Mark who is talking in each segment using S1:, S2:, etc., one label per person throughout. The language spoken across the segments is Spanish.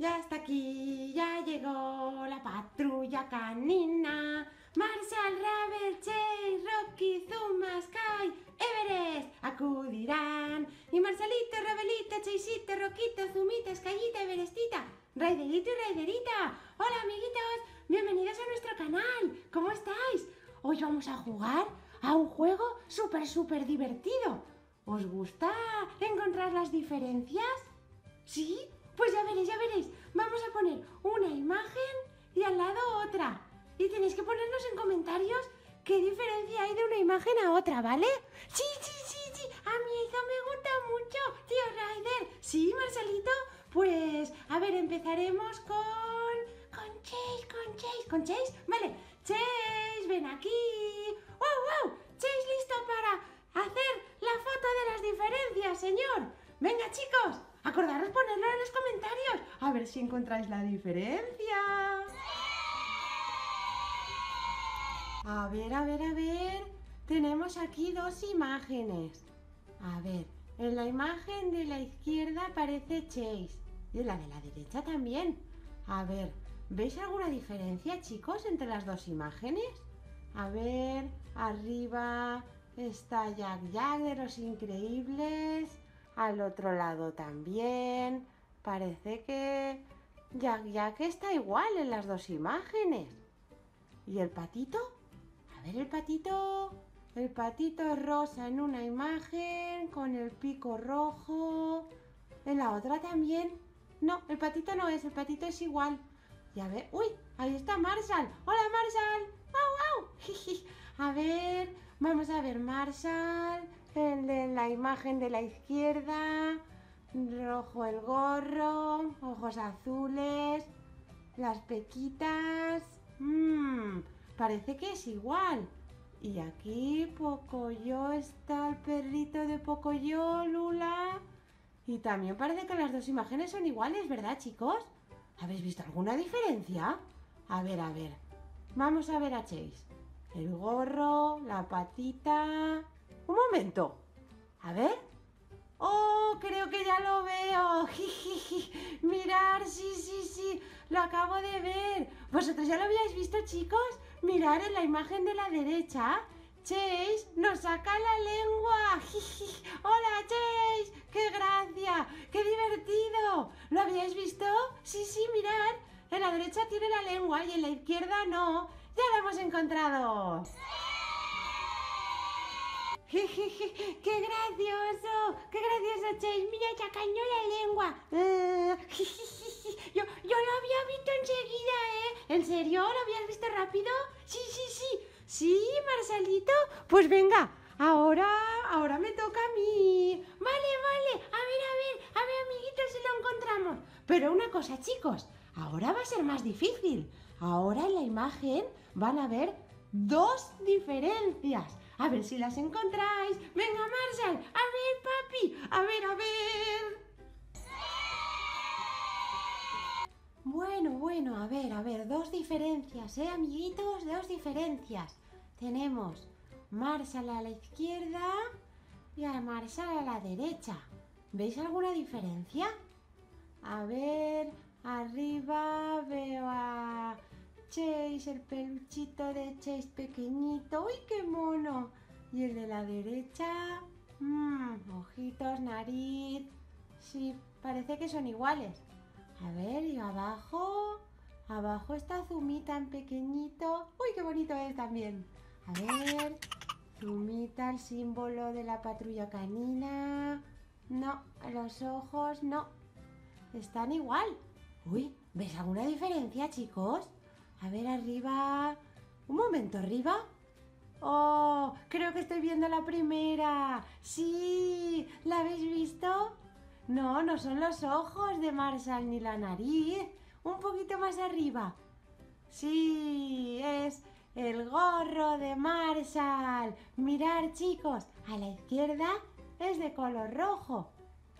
S1: Ya está aquí, ya llegó la patrulla canina. Marshall, Ravel, Chase, Rocky, Zuma, Sky, Everest acudirán. Y Marcelito, Rabelito, Chaseito, Roquito, Zumita, Skyita, Everestita, Raiderito y Raiderita. Hola amiguitos, bienvenidos a nuestro canal. ¿Cómo estáis? Hoy vamos a jugar a un juego súper, súper divertido. ¿Os gusta encontrar las diferencias? ¿Sí? Pues ya veréis, ya veréis. Vamos a poner una imagen y al lado otra. Y tenéis que ponernos en comentarios qué diferencia hay de una imagen a otra, ¿vale? Sí, sí, sí, sí. A mí eso me gusta mucho, tío Ryder. ¿Sí, Marcelito? Pues, a ver, empezaremos con... Con Chase, con Chase, con Chase. Vale, Chase, ven aquí. ¡Wow, wow! Chase listo para hacer la foto de las diferencias, señor. Venga, chicos, acordaros ponerlo en los comentarios. A ver si encontráis la diferencia. A ver, a ver, a ver. Tenemos aquí dos imágenes. A ver, en la imagen de la izquierda aparece Chase. Y en la de la derecha también. A ver, ¿veis alguna diferencia, chicos, entre las dos imágenes? A ver, arriba está Jack Jack de los Increíbles. Al otro lado también. Parece que Jack Jack está igual en las dos imágenes. ¿Y el patito? A ver el patito. El patito es rosa en una imagen con el pico rojo. En la otra también. No, el patito no es, el patito es igual. Y a ver, uy, ahí está Marshall. Hola Marshall. ¡Wow, wow! A ver, vamos a ver Marshall. El de la imagen de la izquierda. Rojo el gorro. Ojos azules. Las pequitas. Mmm, parece que es igual. Y aquí Pocoyo está el perrito de Pocoyo, Lula. Y también parece que las dos imágenes son iguales, ¿verdad, chicos? ¿Habéis visto alguna diferencia? A ver, a ver. Vamos a ver a Chase. El gorro, la patita. Un momento. A ver. Oh, creo que ya lo veo. Mirar, sí, sí, sí. Lo acabo de ver. ¿Vosotros ya lo habíais visto, chicos? Mirar en la imagen de la derecha. Chase nos saca la lengua. Hola, Chase. ¡Qué gracia! ¡Qué divertido! ¿Lo habíais visto? Sí, sí, mirad. En la derecha tiene la lengua y en la izquierda no. ¡Ya lo hemos encontrado! ¡Qué gracioso! ¡Qué gracioso, Chase! Mira, ya cañó la lengua. Yo, yo lo había visto enseguida, ¿eh? ¿En serio? ¿Lo habías visto rápido? Sí, sí, sí. Sí, Marcelito. Pues venga, ahora, ahora me toca a mí. Vale, vale. A ver, a ver, a ver, amiguitos, si lo encontramos. Pero una cosa, chicos, ahora va a ser más difícil. Ahora en la imagen van a ver dos diferencias. A ver si las encontráis. Venga, Marshall. A ver, papi. A ver, a ver. Bueno, bueno, a ver, a ver, dos diferencias, ¿eh, amiguitos? Dos diferencias. Tenemos Marshall a la izquierda y a Marshall a la derecha. ¿Veis alguna diferencia? A ver, arriba veo a Chase, el peluchito de Chase pequeñito. ¡Uy, qué mono! Y el de la derecha, mmm, ojitos, nariz. Sí, parece que son iguales. A ver, y abajo, abajo está Zumita en pequeñito. ¡Uy, qué bonito es también! A ver, Zumita, el símbolo de la patrulla canina. No, los ojos no. Están igual. Uy, ¿ves alguna diferencia, chicos? A ver, arriba. Un momento, arriba. Oh, creo que estoy viendo la primera. Sí, ¿la habéis visto? No, no son los ojos de Marshall ni la nariz. Un poquito más arriba. Sí, es el gorro de Marshall. Mirar, chicos, a la izquierda es de color rojo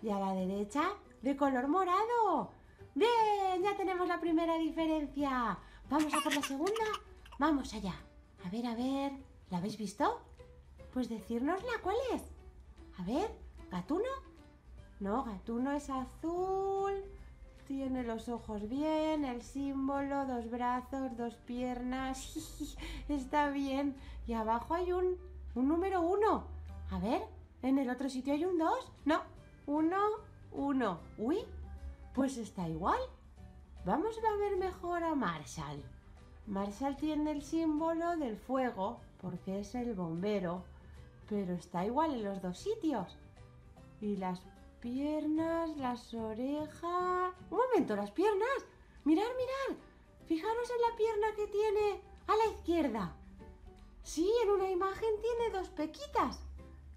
S1: y a la derecha de color morado. Bien, ya tenemos la primera diferencia. ¿Vamos a por la segunda? Vamos allá. A ver, a ver. ¿La habéis visto? Pues decírnosla cuál es. A ver, ¿gatuno? No, gatuno es azul. Tiene los ojos bien, el símbolo, dos brazos, dos piernas. Está bien. Y abajo hay un, un número uno. A ver, ¿en el otro sitio hay un dos? No, uno, uno. Uy, pues está igual. Vamos a ver mejor a Marshall. Marshall tiene el símbolo del fuego porque es el bombero, pero está igual en los dos sitios. Y las piernas, las orejas... Un momento, las piernas. Mirad, mirad. Fijaros en la pierna que tiene a la izquierda. Sí, en una imagen tiene dos pequitas.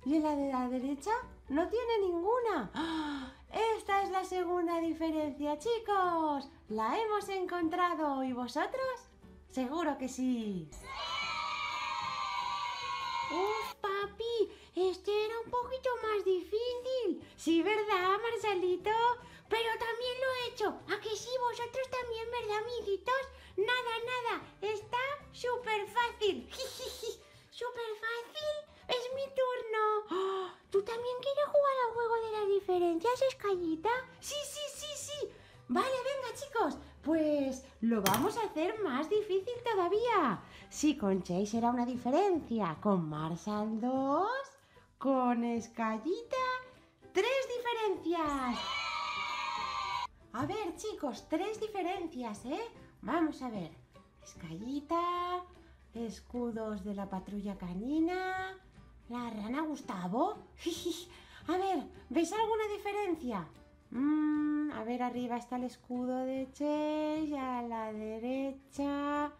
S1: Y en la de la derecha no tiene ninguna. ¡Ah! Esta es la segunda diferencia, chicos. La hemos encontrado. ¿Y vosotros? Seguro que sí. Uf, papi, este era un poquito más difícil. Sí, ¿verdad, Marcelito? Pero también lo he hecho. ¿A que sí? Vosotros también, ¿verdad, amiguitos? Nada, nada. Está súper fácil. ¿Súper fácil? Es mi turno. ¿Tú también quieres jugar al juego de las diferencias, Escayita? Sí, sí, sí, sí. Vale, venga, chicos. Pues lo vamos a hacer más difícil todavía. Si con Chase era una diferencia, con Marshall dos, con Escayita tres diferencias. A ver, chicos, tres diferencias, ¿eh? Vamos a ver. Escayita, escudos de la patrulla canina, la rana Gustavo. a ver, ¿veis alguna diferencia? Mm, a ver, arriba está el escudo de Chase, a la derecha.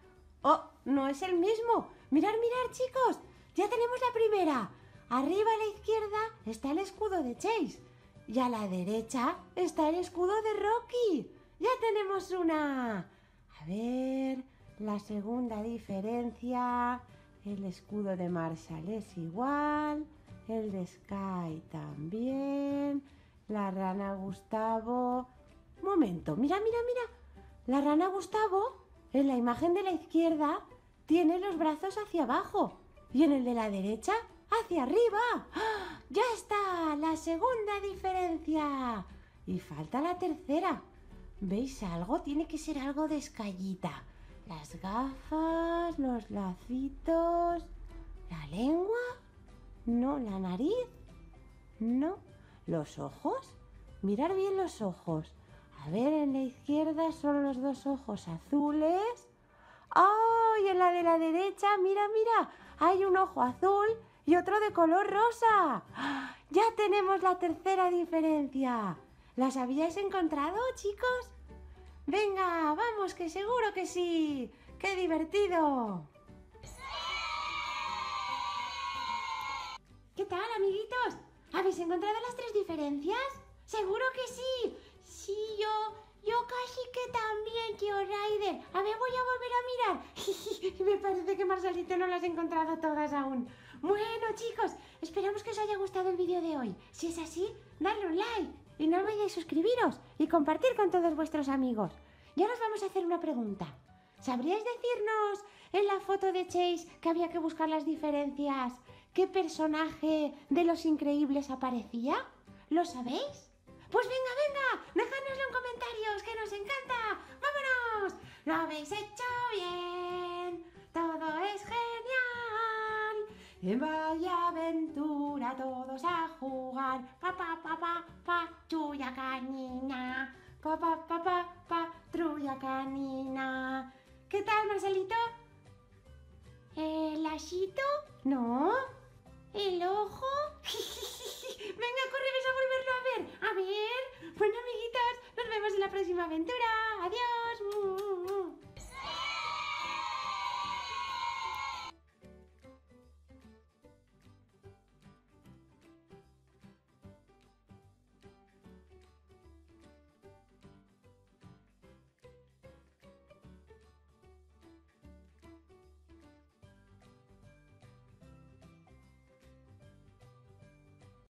S1: ¡Oh! No es el mismo. Mirad, mirad, chicos. Ya tenemos la primera. Arriba a la izquierda está el escudo de Chase. Y a la derecha está el escudo de Rocky. Ya tenemos una. A ver, la segunda diferencia. El escudo de Marshall es igual. El de Sky también. La rana Gustavo. Momento, mira, mira, mira. La rana Gustavo, en la imagen de la izquierda, tiene los brazos hacia abajo. Y en el de la derecha, hacia arriba. ¡Ah! Ya está, la segunda diferencia. Y falta la tercera. ¿Veis algo? Tiene que ser algo de escayita. Las gafas, los lacitos, la lengua. No, la nariz. No. ¿Los ojos? Mirar bien los ojos. A ver, en la izquierda son los dos ojos azules. ¡Oh! Y en la de la derecha, mira, mira, hay un ojo azul y otro de color rosa. Ya tenemos la tercera diferencia. ¿Las habíais encontrado, chicos? Venga, vamos, que seguro que sí. ¡Qué divertido! ¿Qué tal, amiguitos? ¿Habéis encontrado las tres diferencias? Seguro que sí. Sí, yo, yo casi que también, tío Ryder. A ver, voy a volver a mirar. Me parece que Marcelito no las ha encontrado todas aún. Bueno, chicos, esperamos que os haya gustado el vídeo de hoy. Si es así, dadle un like. Suscribiros y compartir con todos vuestros amigos. Y ahora os vamos a hacer una pregunta. ¿Sabríais decirnos en la foto de Chase que había que buscar las diferencias qué personaje de los increíbles aparecía? ¿Lo sabéis? Pues venga, venga, dejadnoslo en comentarios, que nos encanta. ¡Vámonos! Lo habéis hecho bien, todo es genial. En vaya aventura todos a jugar. Pa, pa, pa, pa, patrulla canina. Pa, pa, pa, pa, patrulla canina. ¿Qué tal, Marcelito? ¿El asito? No. ¿El ojo? Venga, corre, ves a volverlo a ver. A ver. Bueno, amiguitos, nos vemos en la próxima aventura. Adiós.